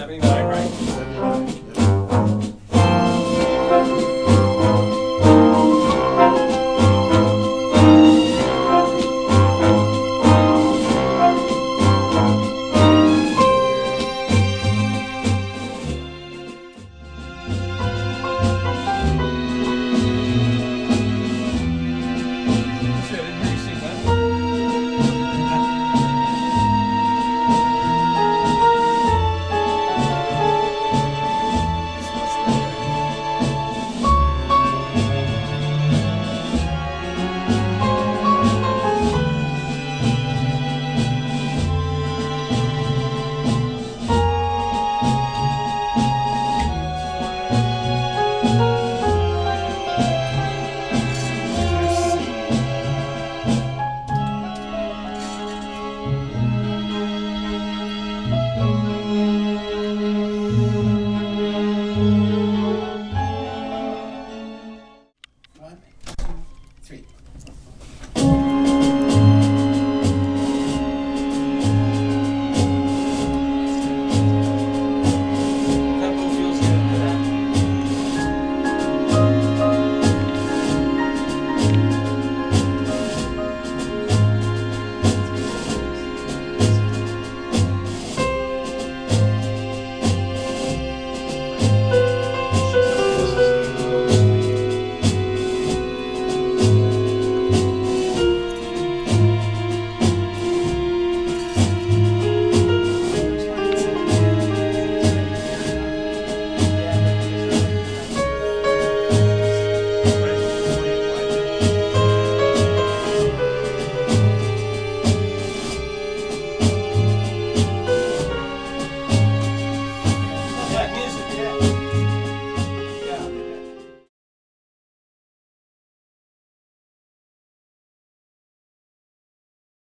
79 Three.